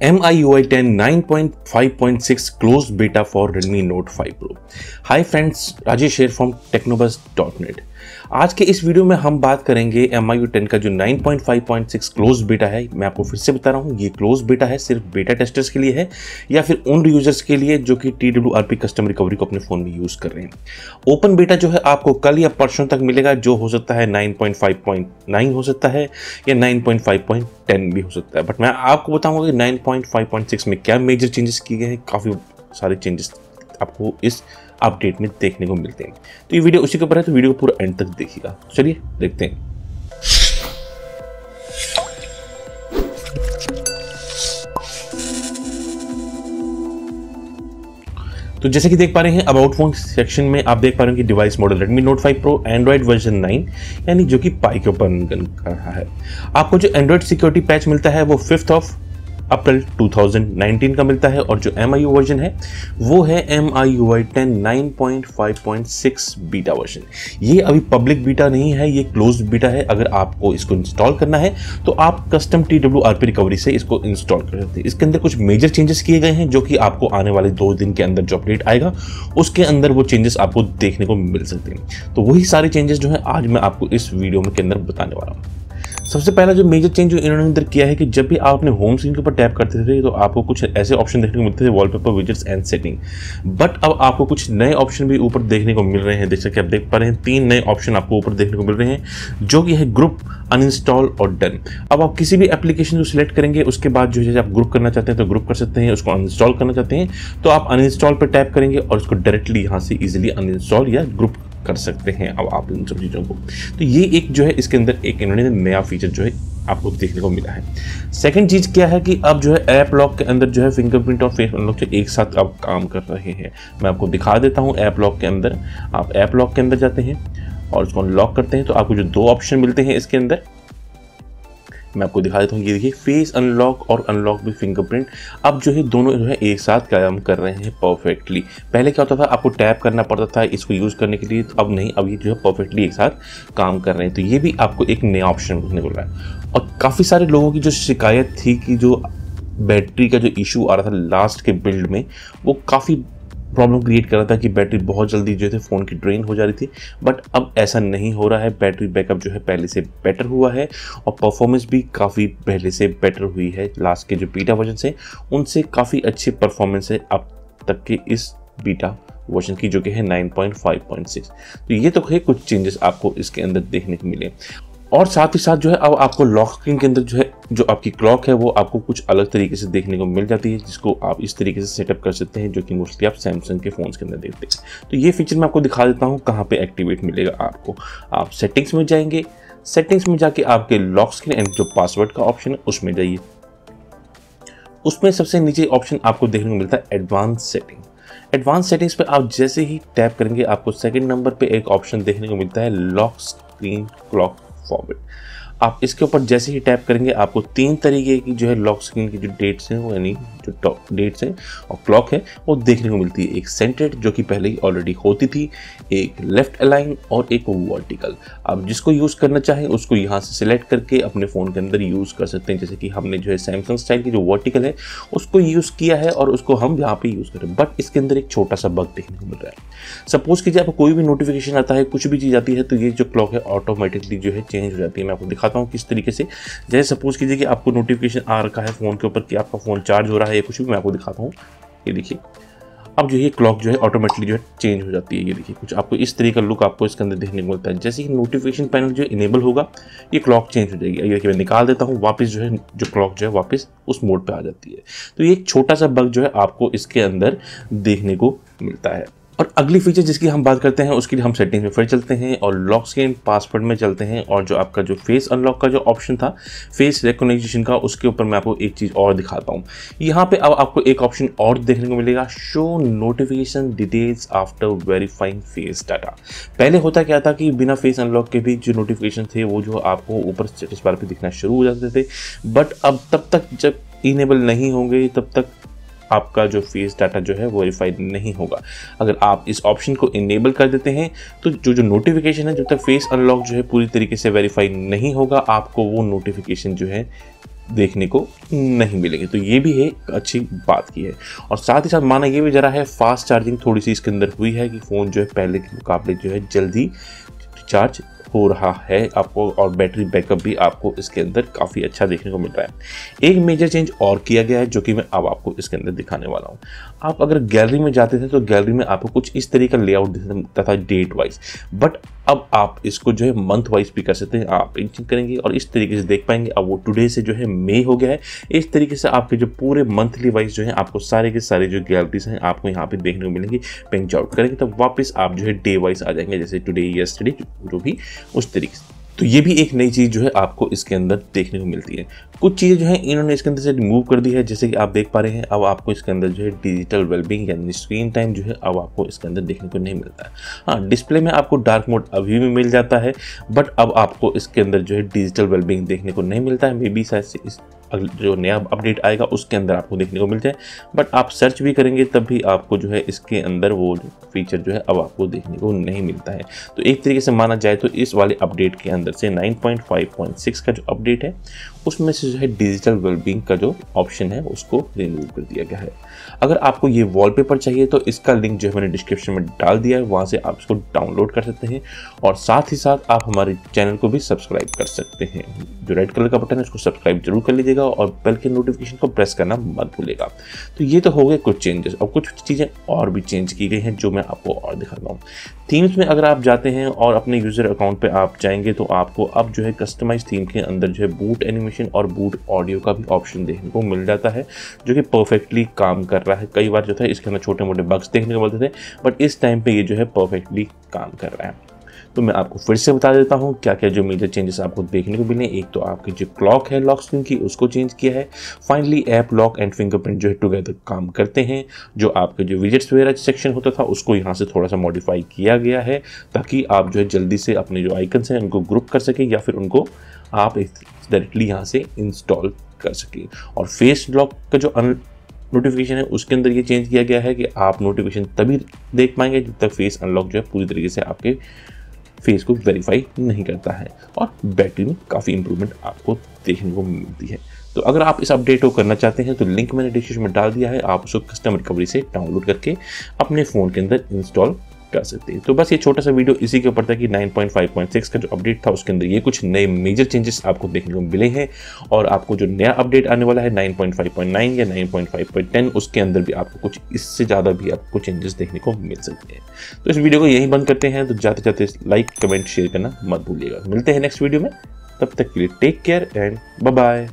MIUI 10 9.5.6 closed beta for Redmi Note 5 Pro. Hi friends, Rajesh here from Technobus.net. आज के इस video में हम बात करेंगे एम आई टेन का जो 9.5.6 क्लोज बेटा है। मैं आपको फिर से बता रहा हूँ, ये क्लोज बेटा है, सिर्फ़ बेटा टेस्टर्स के लिए है या फिर उन यूज़र्स के लिए जो कि T W R P custom recovery को अपने फ़ोन में यूज़ कर रहे हैं। ओपन बेटा जो है आपको कल या परसों तक मिलेगा, जो हो सकता है 9.5.9 हो सकता है या 9.5.10 भी हो सकता है। बट मैं आपको बताऊँगा कि 9.5.6 में क्या मेजर चेंजेस किए गए हैं, काफ़ी सारे चेंजेस आपको इस अपडेट में देखने को मिलते हैं। तो ये वीडियो उसी के ऊपर है तो वीडियो को पूरा एंड तक देखिएगा। चलिए, देखते हैं। तो जैसे कि देख पा रहे हैं अबाउट फ़ोन सेक्शन में आप देख पा रहे हैं कि device model Redmi Note 5 Pro, Android version 9 यानी जो कि पाई के ऊपर रहा है। आपको जो एंड्रॉइड सिक्योरिटी पैच मिलता है, वो फिफ्थ ऑफ़ अप्रैल 2019 का मिलता है और जो एम आई वर्जन है, वो है M I U I ten nine point five point six beta version ये अभी पब्लिक बीटा नहीं है, ये क्लोज बीटा है। अगर आपको इसको इंस्टॉल करना है तो आप custom T W R P recovery से इसको इंस्टॉल कर सकते हैं। इसके अंदर कुछ मेजर चेंजेस किए गए हैं, जो कि आपको आने वाले दो दिन के अंदर जो अपडेट आएगा, उसके अंदर वो चेंजेस आपको देखने को मिल सकते हैं। तो वही सारे चेंजेस जो है, आज मैं आपको इस वीडियो में के अंदर बताने वाला हूँ। सबसे पहला जो मेजर चेंज जो इन्होंने अंदर किया है कि जब भी आप अपने होम स्क्रीन के ऊपर टैप करते थे तो आपको कुछ ऐसे ऑप्शन देखने को मिलते थे wallpaper widgets and setting but अब आपको कुछ नए ऑप्शन भी ऊपर देखने को मिल रहे हैं। जैसे कि आप देख पा रहे हैं, तीन नए ऑप्शन आपको ऊपर देखने को मिल रहे हैं, जो कि है ग्रुप अनइंस्टॉल और डन अब आप किसी भी एप्लीकेशन को सिलेक्ट करेंगे, उसके बाद जो है आप ग्रुप करना चाहते हैं तो ग्रुप कर सकते हैं, उसको अनइंस्टॉल करना चाहते हैं तो आप अनइंस्टॉल पर टैप करेंगे और उसको डायरेक्टली यहाँ से इजिली अनइंस्टॉल या ग्रुप कर सकते हैं अब आप इन सब चीज़ों को। तो ये एक जो है, इसके अंदर एक इन्होंने नया फीचर जो है, आपको देखने को मिला है। सेकंड चीज़ क्या है कि अब जो है ऐप लॉक के अंदर जो है फिंगरप्रिंट और फेस अनलॉक एक साथ अब काम कर रहे हैं। मैं आपको दिखा देता हूँ ऐप लॉक के अंदर। आप ऐप लॉक के अंदर जाते हैं और उसको अनलॉक करते हैं। तो आपको जो दो ऑप्शन मिलते हैं इसके अंदर मैं आपको दिखा देता हूँ, ये देखिए फेस अनलॉक और अनलॉक भी फिंगरप्रिंट अब जो है, दोनों जो है, एक साथ काम कर रहे हैं परफेक्टली पहले क्या होता था, आपको टैप करना पड़ता था इसको यूज़ करने के लिए तो अब नहीं, अब ये जो है परफेक्टली एक साथ काम कर रहे हैं। तो ये भी आपको एक नया ऑप्शन देखने को रहा है। और काफ़ी सारे लोगों की जो शिकायत थी कि जो बैटरी का जो इशू आ रहा था लास्ट के बिल्ड में, वो काफ़ी प्रॉब्लम क्रिएट कर रहा था कि बैटरी बहुत जल्दी जो थे फ़ोन की ड्रेन हो जा रही थी। बट अब ऐसा नहीं हो रहा है। बैटरी बैकअप जो है पहले से बेटर हुआ है और परफॉर्मेंस भी काफ़ी पहले से बेटर हुई है। लास्ट के जो बीटा वर्जन से, उनसे काफ़ी अच्छी परफॉर्मेंस है अब तक के इस बीटा वर्जन की, जो कि है 9.5.6 तो ये तो है कुछ चेंजेस आपको इसके अंदर देखने को मिले। और साथ ही साथ जो है, अब आपको लॉक स्क्रीन के अंदर जो है, जो आपकी क्लॉक है, वो आपको कुछ अलग तरीके से देखने को मिल जाती है, जिसको आप इस तरीके से सेटअप कर सकते हैं, जो कि मोस्टली आप सैमसंग के फ़ोन्स के अंदर देखते हैं। तो ये फीचर मैं आपको दिखा देता हूँ, कहाँ पे एक्टिवेट मिलेगा आपको। आप सेटिंग्स में जाएँगे सेटिंग्स में जाके आपके लॉक स्क्रीन एंड जो पासवर्ड का ऑप्शन है, उसमें जाइए। उसमें सबसे नीचे ऑप्शन आपको देखने को मिलता है एडवांस सेटिंग एडवांस सेटिंग्स पे आप जैसे ही टैप करेंगे, आपको सेकंड नंबर पे एक ऑप्शन देखने को मिलता है लॉक स्क्रीन क्लॉक forward आप इसके ऊपर जैसे ही टैप करेंगे, आपको तीन तरीके की जो है लॉक स्क्रीन की जो डेट्स हैं यानी जो टॉप डेट्स हैं और क्लॉक है, वो देखने को मिलती है। एक सेंटेड जो कि पहले ही ऑलरेडी होती थी, एक लेफ़्ट अलाइन और एक वर्टिकल आप जिसको यूज़ करना चाहें, उसको यहाँ से सिलेक्ट करके अपने फ़ोन के अंदर यूज़ कर सकते हैं। जैसे कि हमने जो है सैमसंग स्टाइल की जो वर्टिकल है, उसको यूज़ किया है और उसको हम यहाँ पे यूज़ करें बट इसके अंदर एक छोटा सा बग देखने को मिल रहा है। सपोज़ कीजिए आपको कोई भी नोटिफिकेशन आता है, कुछ भी चीज़ आती है तो ये जो क्लॉक है ऑटोमेटिकली जो है चेंज हो जाती है। मैं आपको दिखाता हूँ किस तरीके से। जैसे सपोज़ कीजिए कि आपको नोटिफिकेशन आ रखा है फ़ोन के ऊपर कि आपका फ़ोन चार्ज हो रहा है या कुछ भी, मैं आपको दिखाता हूँ। ये देखिए। अब जो ये क्लॉक जो है ऑटोमेटिकली जो है चेंज हो जाती है। ये देखिए, कुछ आपको इस तरीके का लुक आपको इसके अंदर देखने को मिलता है। जैसे ही नोटिफिकेशन पैनल जो इनेबल होगा, ये क्लॉक चेंज हो जाएगी। ये देखिए, मैं निकाल देता हूँ, वापस जो है, जो क्लॉक जो है वापस उस मोड पे आ जाती है। तो ये एक छोटा सा बग जो है आपको इसके अंदर देखने को मिलता है। और अगली फीचर जिसकी हम बात करते हैं, उसके लिए हम सेटिंग्स में फिर चलते हैं और लॉक स्क्रीन पासवर्ड में चलते हैं और जो आपका जो फेस अनलॉक का जो ऑप्शन था फेस रिकोगनाइजेशन का, उसके ऊपर मैं आपको एक चीज़ और दिखाता हूँ यहाँ पे अब आपको एक ऑप्शन और देखने को मिलेगा show notification details after verifying face data पहले होता क्या था कि बिना फेस अनलॉक के भी जो नोटिफिकेशन थे, वो जो आपको ऊपर स्टेटस बार पर दिखना शुरू हो जाते थे। बट अब तब तक जब इनेबल नहीं होंगे, तब तक आपका जो फेस डाटा जो है वेरीफाइड नहीं होगा। अगर आप इस ऑप्शन को इनेबल कर देते हैं तो जो जो नोटिफिकेशन है, जब तक फेस अनलॉक जो है पूरी तरीके से वेरीफाई नहीं होगा, आपको वो नोटिफिकेशन जो है देखने को नहीं मिलेंगे। तो ये भी है अच्छी बात की है। और साथ ही साथ माना ये भी जरा है फास्ट चार्जिंग थोड़ी सी इसके अंदर हुई है कि फ़ोन जो है पहले के मुकाबले जो है जल्दी चार्ज हो रहा है आपको और बैटरी बैकअप भी आपको इसके अंदर काफ़ी अच्छा देखने को मिल रहा है। एक मेजर चेंज और किया गया है जो कि मैं अब आपको इसके अंदर दिखाने वाला हूँ। आप अगर गैलरी में जाते थे तो गैलरी में आपको कुछ इस तरीके का लेआउट दिखता था डेट वाइज बट अब आप इसको जो है मंथ वाइज भी कर सकते हैं, आप इंचिंग करेंगे और इस तरीके से देख पाएँगे। अब वो टुडे से जो है मे हो गया है। इस तरीके से आपके जो पूरे मंथली वाइज जो है आपको सारे के सारे जो गैलरीज हैं, आपको यहाँ पे देखने को मिलेंगी पेंच आउट करेंगे तो वापस आप जो है डे वाइज आ जाएँगे, जैसे टुडे यस्टरडे जो भी उस तरीके से। तो ये भी एक नई चीज़ जो है आपको इसके अंदर देखने को मिलती है। कुछ चीज़ें जो है, इन्होंने इसके अंदर से रिमूव कर दी है, जैसे कि आप देख पा रहे हैं, अब आपको इसके अंदर जो है डिजिटल वेलबिंग यानी स्क्रीन टाइम जो है, अब आपको इसके अंदर देखने को नहीं मिलता है। हाँ डिस्प्ले में आपको डार्क मोड अभी भी मिल जाता है बट अब आपको इसके अंदर जो है डिजिटल वेलबिंग देखने को नहीं मिलता है। मे बी शायद इस जो नया अपडेट आएगा, उसके अंदर आपको देखने को मिल जाए बट आप सर्च भी करेंगे, तब भी आपको जो है, इसके अंदर वो फीचर जो है, अब आपको देखने को नहीं मिलता है। तो एक तरीके से माना जाए तो इस वाले अपडेट के अंदर से 9.5.6 का जो अपडेट है उसमें से जो है डिजिटल वेलबींग का जो ऑप्शन है, उसको रिमूव कर दिया गया है। अगर आपको ये वॉलपेपर चाहिए तो इसका लिंक जो है मैंने डिस्क्रिप्शन में डाल दिया है, वहाँ से आप इसको डाउनलोड कर सकते हैं और साथ ही साथ आप हमारे चैनल को भी सब्सक्राइब कर सकते हैं। जो रेड कलर का बटन है, उसको सब्सक्राइब ज़रूर कर लीजिएगा और बेल के नोटिफिकेशन को प्रेस करना मत भूलेगा तो ये तो हो गए कुछ चेंजेस और कुछ चीज़ें और भी चेंज की गई हैं, जो मैं आपको और दिखाता हूँ थीम्स में अगर आप जाते हैं और अपने यूज़र अकाउंट पर आप जाएँगे तो आपको अब जो है कस्टमाइज थीम के अंदर जो है बूट एनिमेशन और बूट ऑडियो का भी ऑप्शन देखने को मिल जाता है, जो कि परफेक्टली काम कर रहा है। कई बार जो था, इसके अंदर छोटे मोटे बग्स देखने को मिलते थे बट इस टाइम पे ये जो है परफेक्टली काम कर रहा है। तो मैं आपको फिर से बता देता हूँ क्या क्या जो मेजर चेंजेस आपको देखने को मिले। एक तो आपकी जो क्लॉक है लॉक स्क्रीन की, उसको चेंज किया है। Finally app lock and fingerprint जो है टुगेदर काम करते हैं। जो आपके जो विजिट्स वगैरह सेक्शन होता था, उसको यहाँ से थोड़ा सा मॉडिफाई किया गया है, ताकि आप जो है जल्दी से अपने जो आइकन्स हैं, उनको ग्रुप कर सकें या फिर उनको आप डायरेक्टली यहाँ से इंस्टॉल कर सकें। और फेस लॉक का जो अन नोटिफिकेशन है, उसके अंदर ये चेंज किया गया है कि आप नोटिफिकेशन तभी देख पाएँगे जब तक फेस अनलॉक जो है पूरी तरीके से आपके फेस को वेरीफाई नहीं करता है और बैटरी में काफ़ी इंप्रूवमेंट आपको देखने को मिलती है। तो अगर आप इस अपडेट को करना चाहते हैं तो लिंक मैंने डिस्क्रिप्शन में डाल दिया है। आप उसको कस्टम रिकवरी से डाउनलोड करके अपने फ़ोन के अंदर इंस्टॉल कर सकते हैं। तो बस ये छोटा सा वीडियो इसी के ऊपर था कि 9.5.6 का जो अपडेट था, उसके अंदर ये कुछ नए मेजर चेंजेस आपको देखने को मिले हैं और आपको जो नया अपडेट आने वाला है 9.5.9 या 9.5.10 उसके अंदर भी आपको कुछ इससे ज़्यादा भी आपको चेंजेस देखने को मिल सकते हैं। तो इस वीडियो को यहीं बंद करते हैं। तो जाते जाते लाइक कमेंट शेयर करना मत भूलिएगा। मिलते हैं नेक्स्ट वीडियो में। तब तक के लिए टेक केयर एंड बाय